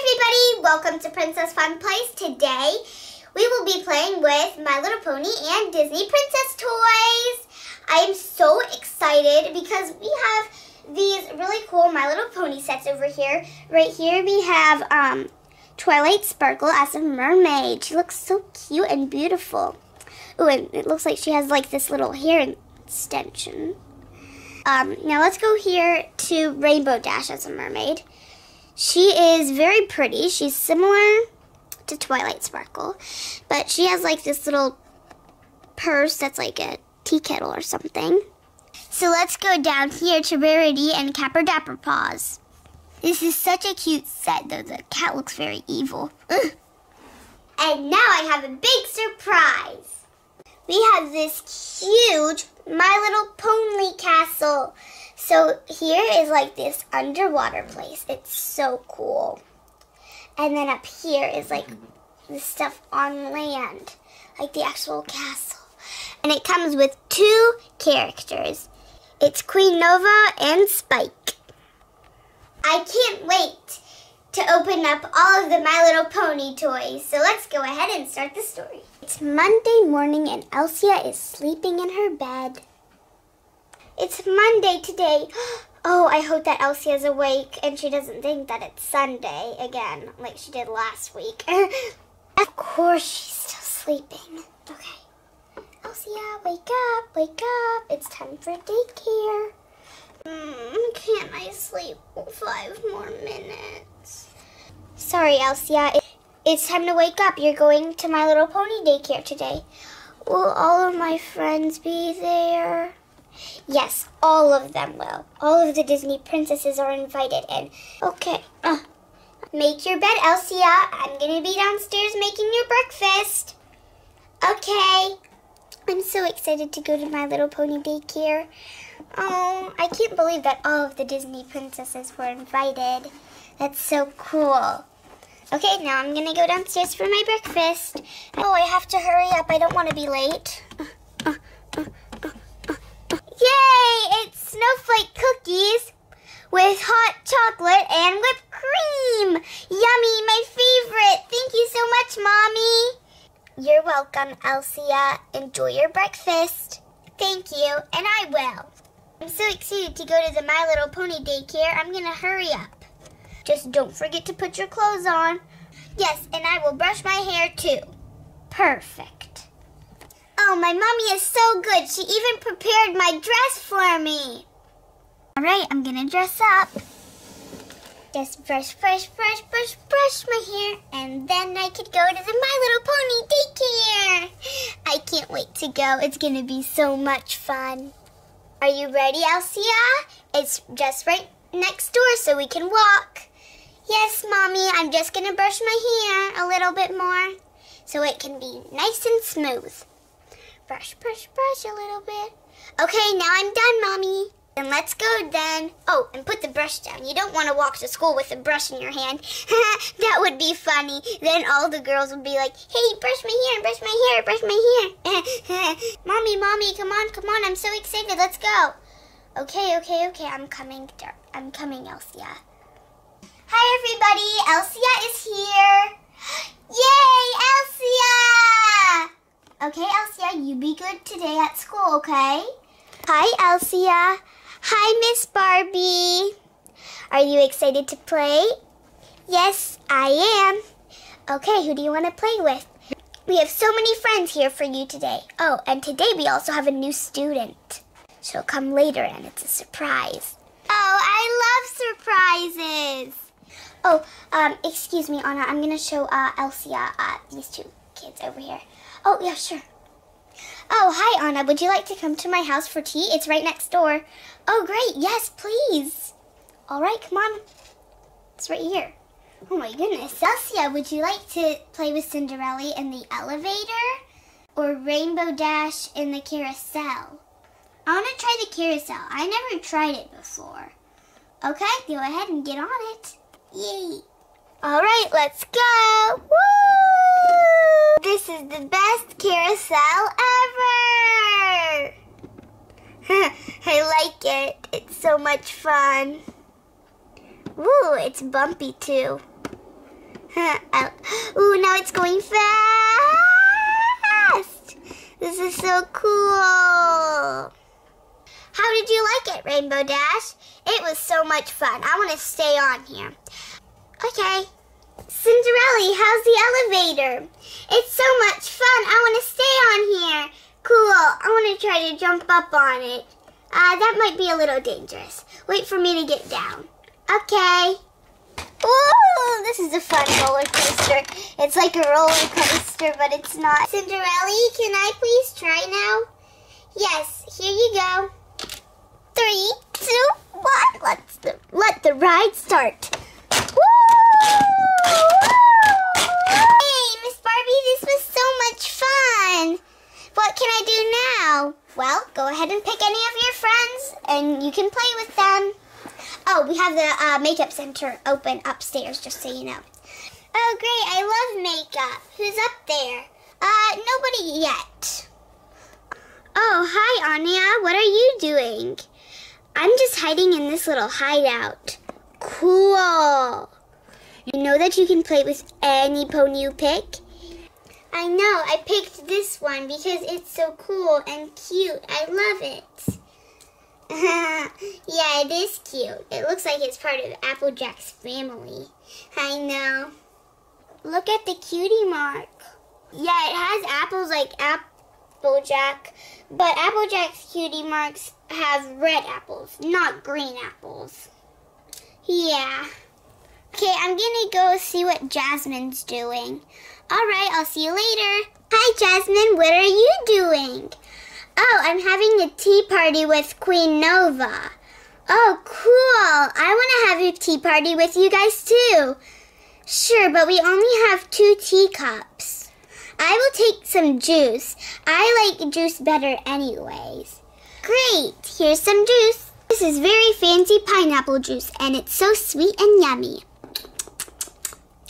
everybody, welcome to Princess Fun Place. Today we will be playing with My Little Pony and Disney Princess toys. I am so excited because we have these really cool My Little Pony sets over here. Right here we have um, Twilight Sparkle as a mermaid. She looks so cute and beautiful. Oh, and it looks like she has like this little hair extension. Um, now let's go here to Rainbow Dash as a mermaid. She is very pretty. She's similar to Twilight Sparkle, but she has like this little purse that's like a tea kettle or something. So let's go down here to Rarity and Capper Dapperpaws. This is such a cute set, though the cat looks very evil. And now I have a big surprise. We have this huge My Little Pony castle. So here is like this underwater place. It's so cool. And then up here is like the stuff on land, like the actual castle. And it comes with two characters. It's Queen Novo and Spike. I can't wait to open up all of the My Little Pony toys. So let's go ahead and start the story. It's Monday morning and Elsia is sleeping in her bed. It's Monday today. Oh, I hope that Elsie is awake and she doesn't think that it's Sunday again, like she did last week. of course, she's still sleeping. Okay. Elsie, wake up, wake up. It's time for daycare. Mm, can't I sleep five more minutes? Sorry, Elsia. It's time to wake up. You're going to My Little Pony daycare today. Will all of my friends be there? Yes, all of them will. All of the Disney princesses are invited in. Okay. Uh, make your bed, Elsia. I'm going to be downstairs making your breakfast. Okay. I'm so excited to go to My Little Pony daycare. Oh, I can't believe that all of the Disney princesses were invited. That's so cool. Okay, now I'm going to go downstairs for my breakfast. Oh, I have to hurry up. I don't want to be late. Uh, uh, Yay! It's snowflake cookies with hot chocolate and whipped cream. Yummy, my favorite. Thank you so much, Mommy. You're welcome, Elsia. Enjoy your breakfast. Thank you, and I will. I'm so excited to go to the My Little Pony daycare. I'm going to hurry up. Just don't forget to put your clothes on. Yes, and I will brush my hair too. Perfect. My mommy is so good. She even prepared my dress for me. All right, I'm gonna dress up. Just brush, brush, brush, brush, brush my hair, and then I could go to the My Little Pony daycare. I can't wait to go. It's gonna be so much fun. Are you ready, Elsia? It's just right next door so we can walk. Yes, Mommy, I'm just gonna brush my hair a little bit more so it can be nice and smooth brush, brush, brush a little bit. Okay, now I'm done, Mommy. Then let's go then. Oh, and put the brush down. You don't want to walk to school with a brush in your hand. that would be funny. Then all the girls would be like, hey, brush my hair, brush my hair, brush my hair. mommy, Mommy, come on, come on. I'm so excited. Let's go. Okay, okay, okay. I'm coming. I'm coming, Elsia. Hi, everybody. Elsia is here. Yay, Elsia! Okay, Elsia, you be good today at school, okay? Hi, Elsia. Hi, Miss Barbie. Are you excited to play? Yes, I am. Okay, who do you want to play with? We have so many friends here for you today. Oh, and today we also have a new student. She'll come later and it's a surprise. Oh, I love surprises. Oh, um, excuse me, Anna. I'm going to show uh, Elsia uh, these two kids over here. Oh, yeah, sure. Oh, hi, Anna. Would you like to come to my house for tea? It's right next door. Oh, great. Yes, please. All right, come on. It's right here. Oh, my goodness. Elsia, would you like to play with Cinderella in the elevator? Or Rainbow Dash in the carousel? I want to try the carousel. I never tried it before. Okay, go ahead and get on it. Yay. All right, let's go. Woo! This is the best carousel ever. I like it. It's so much fun. Woo, it's bumpy too. Oh, ooh, now it's going fast. This is so cool. How did you like it, Rainbow Dash? It was so much fun. I want to stay on here. Okay. Cinderella, how's the elevator? It's so much fun. I want to stay on here. Cool. I want to try to jump up on it. Uh, that might be a little dangerous. Wait for me to get down. Okay. Ooh, this is a fun roller coaster. It's like a roller coaster, but it's not. Cinderella, can I please try now? Yes, here you go. Three, two, one. Let's the, let the ride start. Hey, Miss Barbie, this was so much fun. What can I do now? Well, go ahead and pick any of your friends, and you can play with them. Oh, we have the uh, makeup center open upstairs, just so you know. Oh, great. I love makeup. Who's up there? Uh, nobody yet. Oh, hi, Anya. What are you doing? I'm just hiding in this little hideout. Cool. You know that you can play with any pony you pick? I know. I picked this one because it's so cool and cute. I love it. yeah, it is cute. It looks like it's part of Applejack's family. I know. Look at the cutie mark. Yeah, it has apples like Applejack, but Applejack's cutie marks have red apples, not green apples. Yeah. Okay, I'm gonna go see what Jasmine's doing. Alright, I'll see you later. Hi, Jasmine, what are you doing? Oh, I'm having a tea party with Queen Novo. Oh, cool. I want to have a tea party with you guys too. Sure, but we only have two teacups. I will take some juice. I like juice better anyways. Great, here's some juice. This is very fancy pineapple juice and it's so sweet and yummy.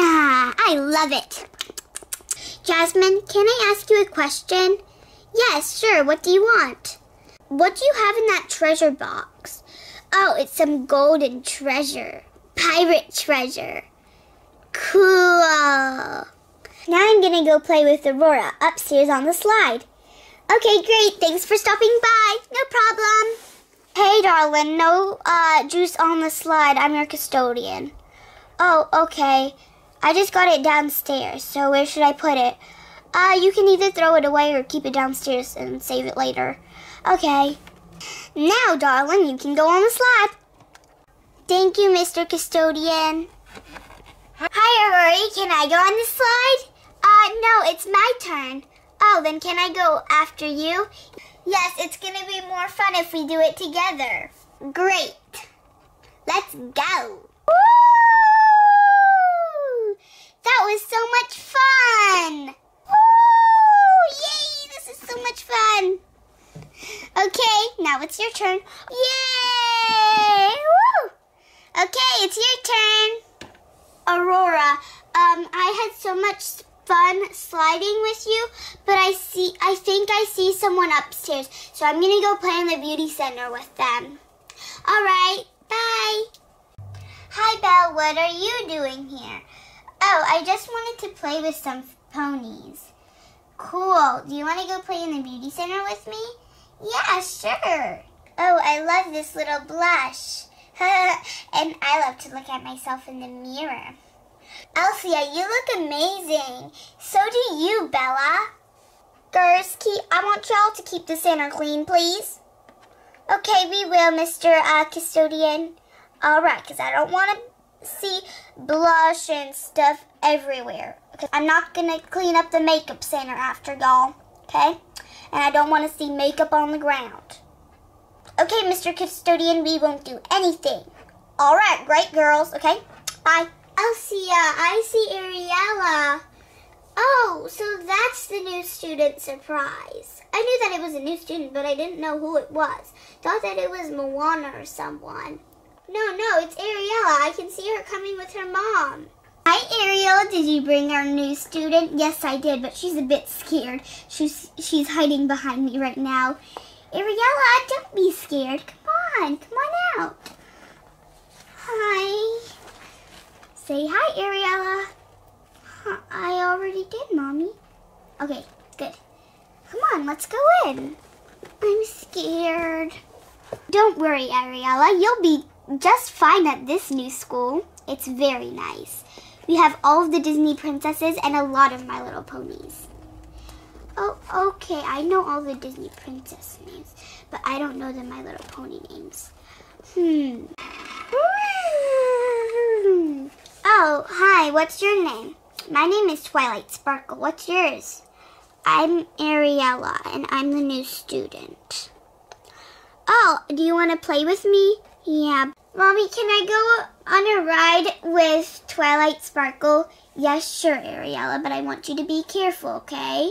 Ah, I love it. Jasmine, can I ask you a question? Yes, sure. What do you want? What do you have in that treasure box? Oh, it's some golden treasure. Pirate treasure. Cool. Now I'm gonna go play with Aurora upstairs on the slide. Okay, great. Thanks for stopping by. No problem. Hey, darling. No uh, juice on the slide. I'm your custodian. Oh, okay. I just got it downstairs, so where should I put it? Uh, you can either throw it away or keep it downstairs and save it later. Okay. Now, darling, you can go on the slide. Thank you, Mr. Custodian. Hi, Rory. Can I go on the slide? Uh, no, it's my turn. Oh, then can I go after you? Yes, it's gonna be more fun if we do it together. Great. Let's go. Woo! That was so much fun. Woo! Yay! This is so much fun. Okay, now it's your turn. Yay! Woo! Okay, it's your turn. Aurora, um, I had so much fun sliding with you, but I see I think I see someone upstairs. So I'm gonna go play in the beauty center with them. Alright, bye. Hi Belle, what are you doing here? Oh, I just wanted to play with some ponies. Cool. Do you want to go play in the beauty center with me? Yeah, sure. Oh, I love this little blush. and I love to look at myself in the mirror. Elsia, you look amazing. So do you, Bella. Keep, I want y'all to keep the center clean, please. Okay, we will, Mr. Uh, custodian. All right, because I don't want to see blush and stuff everywhere. Okay, I'm not going to clean up the makeup center after y'all, okay? And I don't want to see makeup on the ground. Okay, Mr. Custodian, we won't do anything. All right, great girls, okay? Bye. Elsia, I see Ariella. Oh, so that's the new student surprise. I knew that it was a new student, but I didn't know who it was. Thought that it was Moana or someone. No, no, it's Ariella. I can see her coming with her mom. Hi, Ariella. Did you bring our new student? Yes, I did, but she's a bit scared. She's she's hiding behind me right now. Ariella, don't be scared. Come on, come on out. Hi. Say hi, Ariella. I already did, Mommy. Okay, good. Come on, let's go in. I'm scared. Don't worry, Ariella. You'll be just fine at this new school. It's very nice. We have all of the Disney princesses and a lot of My Little Ponies. Oh, okay. I know all the Disney princess names, but I don't know the My Little Pony names. Hmm. Oh, hi. What's your name? My name is Twilight Sparkle. What's yours? I'm Ariella, and I'm the new student. Oh, do you want to play with me? Yeah. Mommy, can I go on a ride with Twilight Sparkle? Yes, sure, Ariella, but I want you to be careful, okay?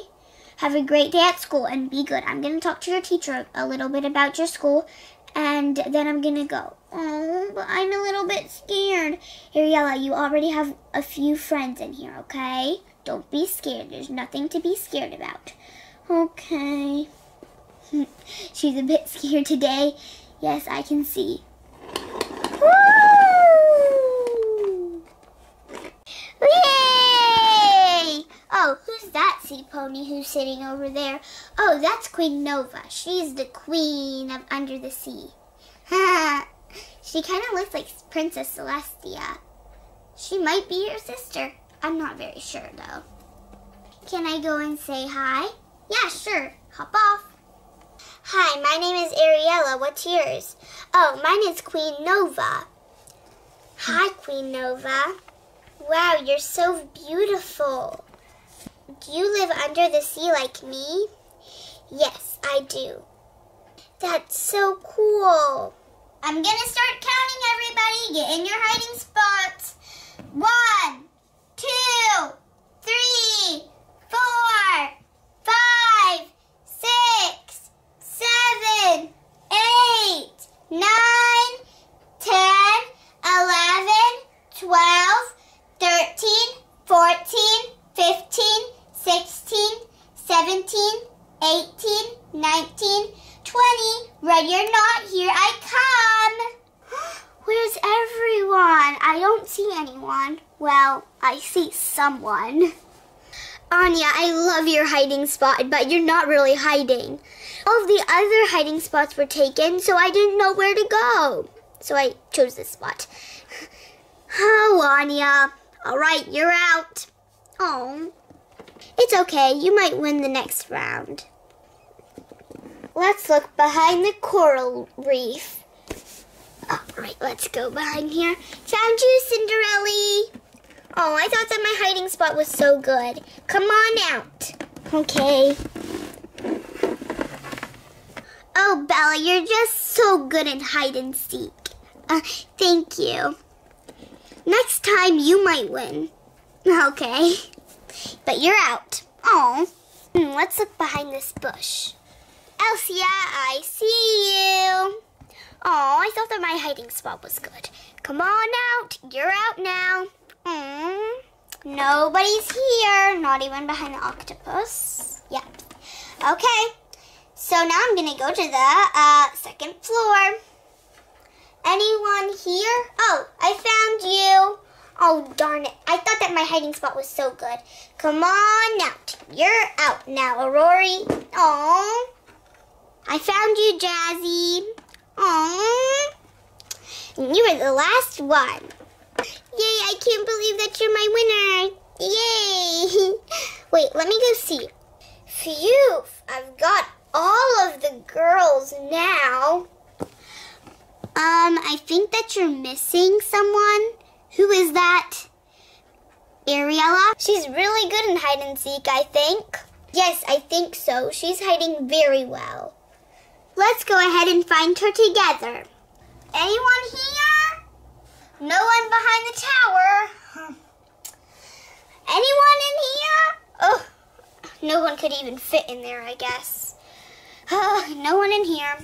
Have a great day at school and be good. I'm going to talk to your teacher a little bit about your school, and then I'm going to go. Oh, but I'm a little bit scared. Ariella, you already have a few friends in here, okay? Don't be scared. There's nothing to be scared about. Okay. She's a bit scared today. Yes, I can see. Woo! Yay! Oh, who's that sea pony who's sitting over there? Oh, that's Queen Novo. She's the queen of Under the Sea. she kind of looks like Princess Celestia. She might be your sister. I'm not very sure, though. Can I go and say hi? Yeah, sure. Hop off. Hi, my name is Ariella. What's yours? Oh, mine is Queen Novo. Hi, Queen Novo. Wow, you're so beautiful. Do you live under the sea like me? Yes, I do. That's so cool. I'm gonna start counting everybody. Get in your hiding spots. One, two, three, four, five, seven, eight, nine, ten, eleven, twelve, thirteen, fourteen, fifteen, sixteen, seventeen, eighteen, nineteen, twenty. Red, you're not here. I come. Where's everyone? I don't see anyone. Well, I see someone. Anya, I love your hiding spot, but you're not really hiding. All of the other hiding spots were taken, so I didn't know where to go. So I chose this spot. Oh, Anya. All right, you're out. Oh. It's okay. You might win the next round. Let's look behind the coral reef. All right, let's go behind here. Found you, Cinderella. Oh, I thought that my hiding spot was so good. Come on out. Okay. Oh, Bella, you're just so good at hide and seek. Uh, thank you. Next time you might win. Okay. But you're out. Oh. Let's look behind this bush. Elsia, I see you. Oh, I thought that my hiding spot was good. Come on out. You're out now. Mm. Nobody's here. Not even behind the octopus. Yep. Okay. So now I'm going to go to the uh, second floor. Anyone here? Oh, I found you. Oh, darn it. I thought that my hiding spot was so good. Come on out. You're out now, Aurori. Oh, I found you, Jazzy. Oh, you were the last one. Yay, I can't believe that you're my winner. Yay. Wait, let me go see. Phew, I've got all of the girls now. Um, I think that you're missing someone. Who is that? Ariella? She's really good in hide and seek, I think. Yes, I think so. She's hiding very well. Let's go ahead and find her together. Anyone here? No one behind the tower. Anyone in here? Oh, no one could even fit in there, I guess. No one in here.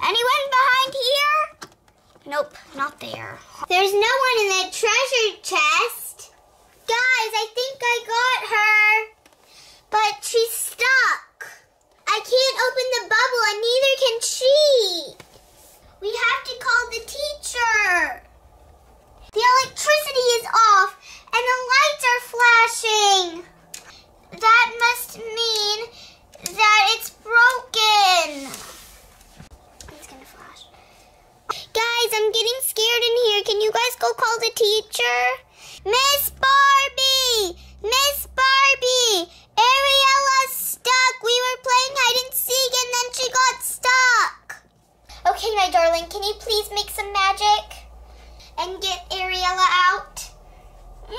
Anyone behind here? Nope, not there. There's no one in the treasure chest. Guys, I think I got her. But she's stuck. I can't open the bubble and neither can she. We have to call the teacher. The electricity is off and the lights are flashing. teacher? Miss Barbie! Miss Barbie! Ariella's stuck. We were playing hide and seek and then she got stuck. Okay, my darling, can you please make some magic and get Ariella out? Yay!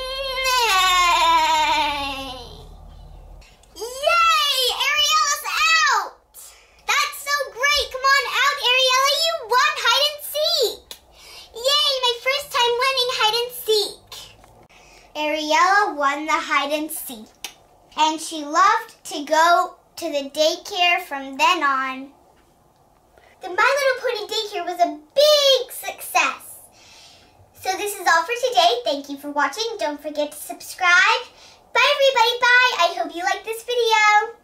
Ariella's out! That's so great! Come on out, Ariella. You won hide and seek! Yay! My first time winning hide and seek. Ariella won the hide and seek. And she loved to go to the daycare from then on. Daycare was a big success. So this is all for today. Thank you for watching. Don't forget to subscribe. Bye everybody. Bye. I hope you liked this video.